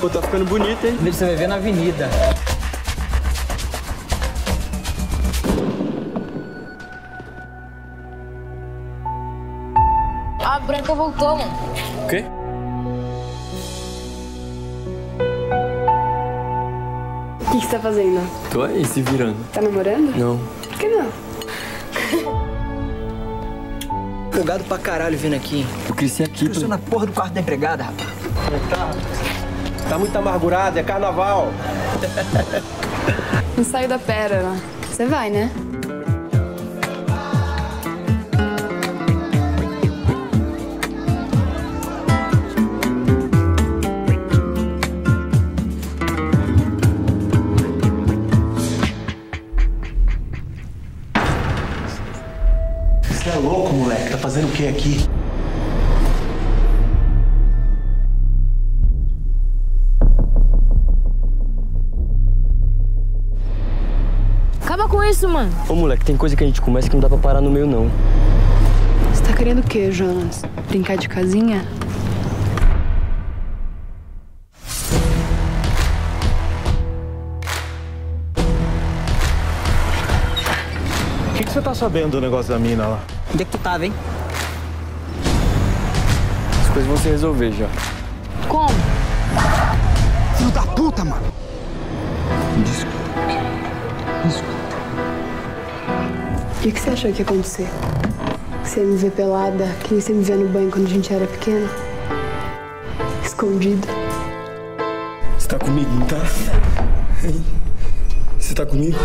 Pô, tá ficando bonito, hein? Você vai ver na avenida. A Branca voltou, mano. O quê? O que, que você tá fazendo? Tô aí, se virando. Tá namorando? Não. Por que não? Empolgado pra caralho vindo aqui. Eu cresci aqui. Eu sou na porra do quarto da empregada, rapaz. Tá muito amargurado, é carnaval. Não saiu da pérola. Você vai, né? Você é louco, moleque. Tá fazendo o que aqui? Acaba com isso, mano. Ô, moleque, tem coisa que a gente começa que não dá pra parar no meio, não. Você tá querendo o quê, Jonas? Brincar de casinha? O que, que você tá sabendo do negócio da mina lá? Onde é que tu tava, hein? As coisas vão se resolver já. Como? Filho da puta, mano! O que, você achou que ia acontecer? Que você ia me ver pelada, que nem você me via no banho quando a gente era pequena? Escondida. Você tá comigo, não tá? Você tá comigo?